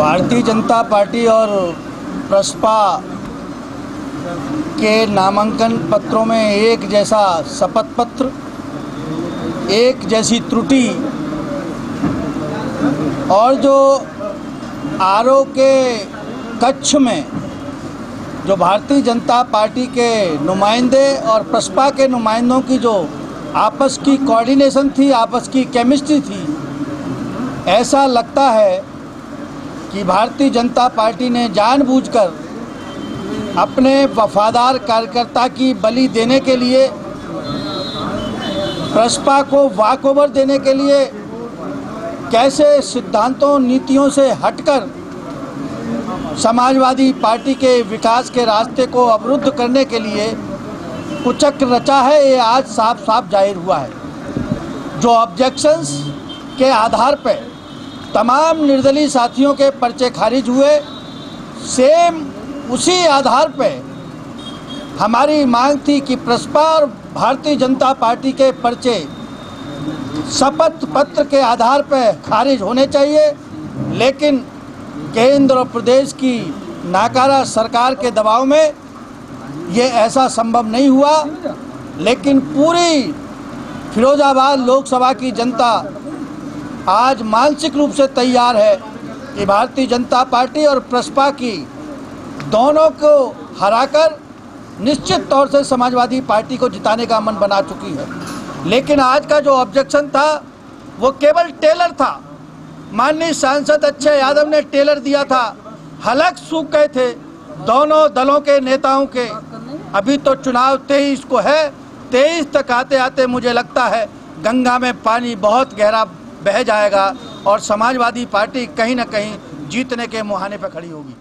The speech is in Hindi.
भारतीय जनता पार्टी और प्रसपा के नामांकन पत्रों में एक जैसा शपथ पत्र एक जैसी त्रुटि और जो आरओ के कक्ष में जो भारतीय जनता पार्टी के नुमाइंदे और प्रसपा के नुमाइंदों की जो आपस की कोऑर्डिनेशन थी, आपस की केमिस्ट्री थी, ऐसा लगता है कि भारतीय जनता पार्टी ने जानबूझकर अपने वफादार कार्यकर्ता की बलि देने के लिए प्रसपा को वाकओवर देने के लिए कैसे सिद्धांतों, नीतियों से हटकर समाजवादी पार्टी के विकास के रास्ते को अवरुद्ध करने के लिए कुचक रचा है, ये आज साफ़ साफ़ ज़ाहिर हुआ है। जो ऑब्जेक्शंस के आधार पर तमाम निर्दलीय साथियों के पर्चे खारिज हुए। सेम उसी आधार पर हमारी मांग थी कि प्रसपा और भारतीय जनता पार्टी के पर्चे शपथ पत्र के आधार पर खारिज होने चाहिए, लेकिन केंद्र और प्रदेश की नाकारा सरकार के दबाव में ये ऐसा संभव नहीं हुआ, लेकिन पूरी फिरोजाबाद लोकसभा की जनता आज मानसिक रूप से तैयार है कि भारतीय जनता पार्टी और प्रसपा की दोनों को हराकर निश्चित तौर से समाजवादी पार्टी को जिताने का मन बना चुकी है। लेकिन आज का जो ऑब्जेक्शन था, वो केवल टेलर था। माननीय सांसद अक्षय यादव ने टेलर दिया था। हलक सूख गए थे। दोनों दलों के नेताओं के। अभी तो चुनाव तेईस को है। तेईस तक आते आते मुझे लगता है गंगा में पानी बहुत गहरा बह जाएगा और समाजवादी पार्टी कहीं ना कहीं जीतने के मुहाने पर खड़ी होगी।